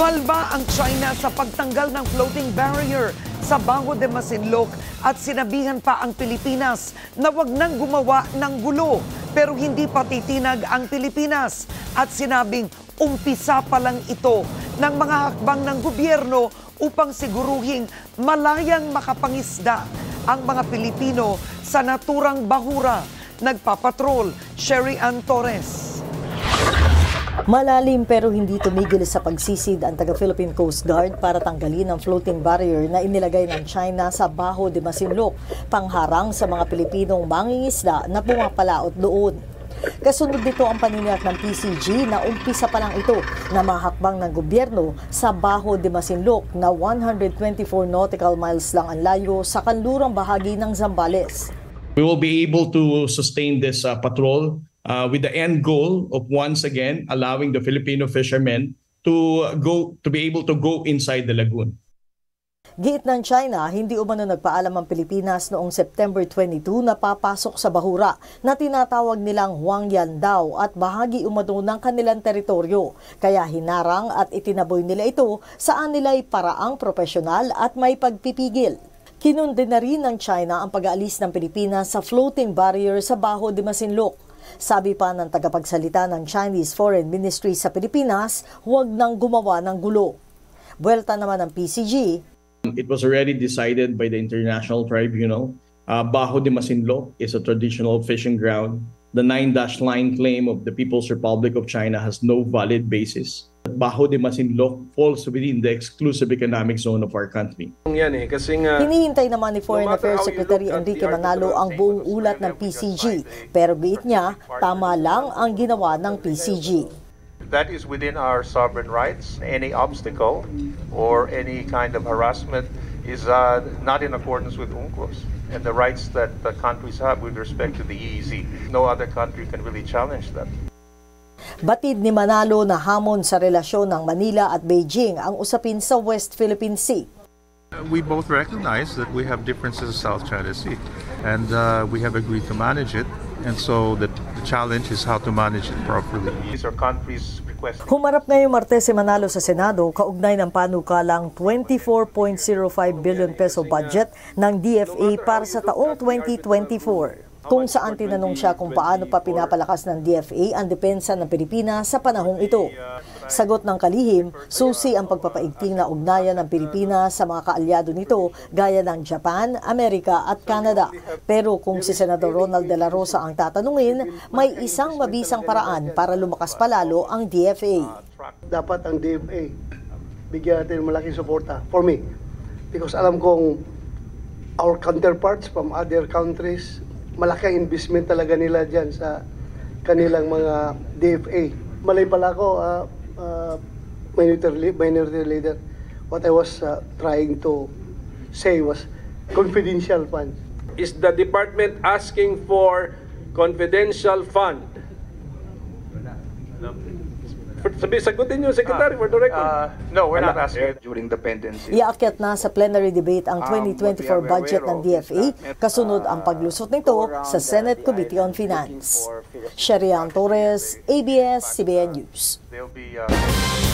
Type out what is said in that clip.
Umalma ang China sa pagtanggal ng floating barrier sa Baho de Masinloc at sinabihan pa ang Pilipinas na wag nang gumawa ng gulo pero hindi pa titinag ang Pilipinas at sinabing umpisa pa lang ito ng mga hakbang ng gobyerno upang siguruhing malayang makapangisda ang mga Pilipino sa naturang bahura. Nagpapatrol, Sherry Ann Torres. Malalim pero hindi tumigil sa pagsisid ang taga-Philippine Coast Guard para tanggalin ang floating barrier na inilagay ng China sa Baho de Masinloc, pangharang sa mga Pilipinong mangingisda na pumapalaot doon. Kasunod dito ang paniniyat ng PCG na umpisa pa lang ito na mahakbang ng gobyerno sa Baho de Masinloc na 124 nautical miles lang ang layo sa kanlurang bahagi ng Zambales. We will be able to sustain this uh, patrol uh, with the end goal of once again allowing the Filipino fishermen to go to be able to go inside the lagoon. Giit ng China, hindi umano nagpaalam ang Pilipinas noong September 22 na papasok sa Bahura na tinatawag nilang Huangyan daw at bahagi umano ng kanilang teritoryo. Kaya hinarang at itinaboy nila ito saan nila'y paraang profesional at may pagpipigil. Kinundi na rin ng China ang pag-aalis ng Pilipinas sa floating barrier sa Baho de Masinloc. Sabi pa ng tagapagsalita ng Chinese Foreign Ministry sa Pilipinas, huwag nang gumawa ng gulo. Buwelta naman ng PCG, It was already decided by the International Tribunal. Uh, Bajo de Masinloc is a traditional fishing ground. The nine-dash line claim of the People's Republic of China has no valid basis. Bajo de Masinloc falls within the exclusive economic zone of our country. Yan eh, kasi nga... Hinihintay naman ni Foreign No Affairs Secretary Enrique Manalo ang buong that ulat ng PCG, pero giit niya, tama lang ang ginawa ng PCG. That is within our sovereign rights. Any obstacle or any kind of harassment is uh, not in accordance with UNCLOS and the rights that the countries have with respect to the EEZ. No other country can really challenge that. Batid ni Manalo na hamon sa relasyon ng Manila at Beijing ang usapin sa West Philippine Sea. We both recognize that we have differences in South China Sea, and uh, we have agreed to manage it. And so the, the challenge is how to manage it properly. These are countries requesting. Humarap ngayong Martes si Manalo sa Senado kaugnay ng panukalang 24.05 billion peso budget ng DFA para sa taong 2024 kung saan tinanong siya kung paano pa pinapalakas ng DFA ang depensa ng Pilipinas sa panahong ito. Sagot ng kalihim, susi ang pagpapaigting na ugnayan ng Pilipinas sa mga kaalyado nito gaya ng Japan, Amerika at Canada. Pero kung si Senador Ronald De La Rosa ang tatanungin, may isang mabisang paraan para lumakas palalo ang DFA. dapat ang DFA bigyan natin malaking suporta for me because alam kong our counterparts from other countries malaki ang investment talaga nila dyan sa kanilang mga DFA. Malay pala ako, uh, uh, minority, minority leader, what I was uh, trying to say was confidential funds. Is the department asking for confidential fund? Sabi, sagutin niyo, Secretary, for the record. Uh, no, we're not asking. during the pendency. Iaakyat na sa plenary debate ang Um, what 2024 we are budget ng DFA kasunod uh, ang paglusot nito sa Senate Committee on Finance. Sherian Torres, ABS-CBN News. They'll be. Uh,